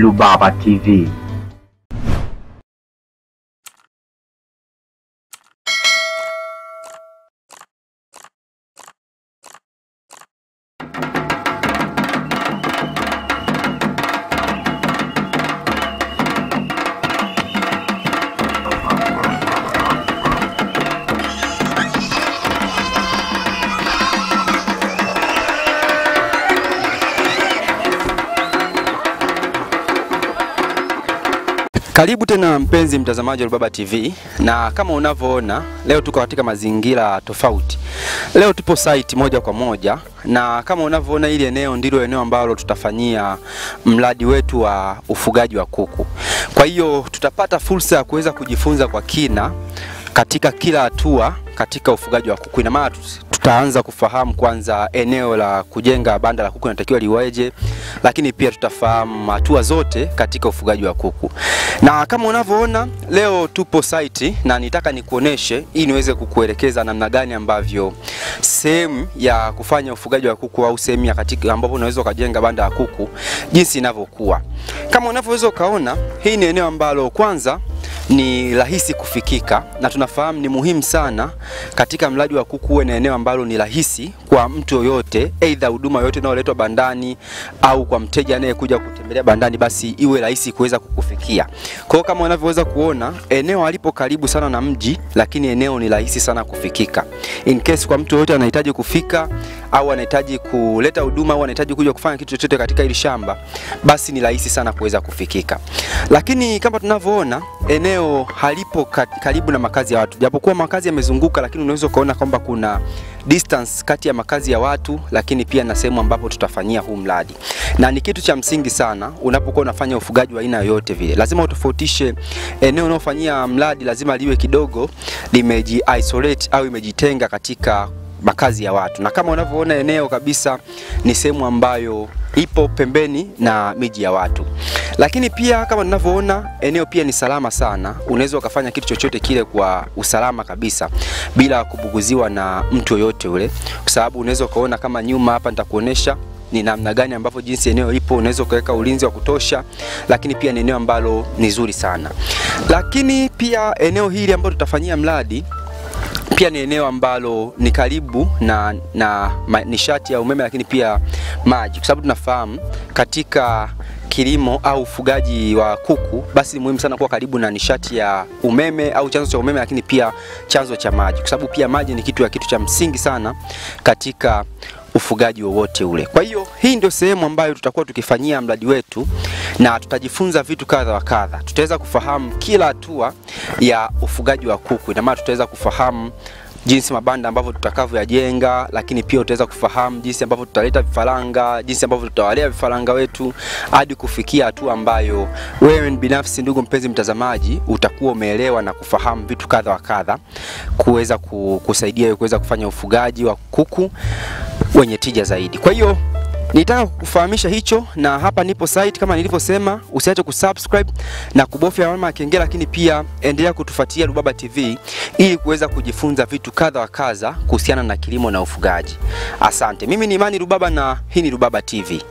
Rubaba TV. Karibu tena mpenzi mtazamaji wa Rubaba TV, na kama unavyoona leo tuko katika mazingira tofauti. Leo tupo site moja kwa moja, na kama unavyoona hili eneo ndilo eneo ambalo tutafanyia mradi wetu wa ufugaji wa kuku. Kwa hiyo tutapata fursa ya kuweza kujifunza kwa kina katika kila hatua katika ufugaji wa kuku. Ina maana tutaanza kufahamu kwanza eneo la kujenga banda la kuku natakiwa liweje, lakini pia tutafahamu hatua zote katika ufugaji wa kuku. Na kama unavyoona leo tupo site na nitaka nikuoneshe ili niweze kukuelekeza namna gani ambavyo sehemu ya kufanya ufugaji wa kuku au sehemu ya katika ambapo unaweza ukajenga banda la kuku jinsi inavyokuwa. Kama unavyoweza ukaona, hii ni eneo ambalo kwanza ni rahisi kufikika na tunafahamu ni muhimu sana katika mradi wa kuku uwe na eneo ambalo ni rahisi kwa mtu yoyote, aidha huduma yoyote inayoletwa bandani au kwa mteja anayekuja kutembelea bandani, basi iwe rahisi kuweza kukufikia. Kwa hiyo kama unavyoweza kuona, eneo alipo karibu sana na mji, lakini eneo ni rahisi sana kufikika. In case kwa mtu yoyote anahitaji kufika au anahitaji kuleta huduma au anahitaji kuja kufanya kitu chochote katika hili shamba, basi ni rahisi sana kuweza kufikika. Lakini kama tunavyoona eneo halipo karibu na makazi ya watu, japokuwa makazi yamezunguka, lakini unaweza ukaona kwamba kuna distance kati ya makazi ya watu, lakini pia na sehemu ambapo tutafanyia huu mradi, na ni kitu cha msingi sana unapokuwa unafanya ufugaji wa aina yoyote vile, lazima utofautishe eneo unaofanyia mradi, lazima liwe kidogo limeji isolate au imejitenga katika makazi ya watu, na kama unavyoona eneo kabisa ni sehemu ambayo ipo pembeni na miji ya watu. Lakini pia kama tunavyoona eneo pia ni salama sana, unaweza ukafanya kitu chochote kile kwa usalama kabisa bila kubuguziwa na mtu yoyote ule, kwa sababu unaweza ukaona kama nyuma hapa nitakuonesha ni namna gani ambavyo jinsi eneo lipo, unaweza ukaweka ulinzi wa kutosha, lakini pia ni eneo ambalo ni zuri sana. Lakini pia eneo hili ambalo tutafanyia mradi pia ni eneo ambalo ni karibu na, na nishati ya umeme lakini pia maji, kwa sababu tunafahamu katika kilimo au ufugaji wa kuku, basi ni muhimu sana kuwa karibu na nishati ya umeme au chanzo cha umeme, lakini pia chanzo cha maji, kwa sababu pia maji ni kitu ya kitu cha msingi sana katika ufugaji wowote ule. Kwa hiyo hii ndio sehemu ambayo tutakuwa tukifanyia mradi wetu na tutajifunza vitu kadha wa kadha. Tutaweza kufahamu kila hatua ya ufugaji wa kuku, ina maana tutaweza kufahamu jinsi mabanda ambavyo tutakavyoyajenga, lakini pia utaweza kufahamu jinsi ambavyo tutaleta vifaranga, jinsi ambavyo tutawalea vifaranga wetu hadi kufikia hatua ambayo wewe binafsi, ndugu mpenzi mtazamaji, utakuwa umeelewa na kufahamu vitu kadha wa kadha kuweza kusaidia kuweza kufanya ufugaji wa kuku wenye tija zaidi. Kwa hiyo nitaka kufahamisha hicho, na hapa nipo site kama nilivyosema. Usiache kusubscribe na kubofya alama ya kengele, lakini pia endelea kutufuatia Rubaba TV ili kuweza kujifunza vitu kadha wa kadha kuhusiana na kilimo na ufugaji. Asante. Mimi ni Imani Rubaba na hii ni Rubaba TV.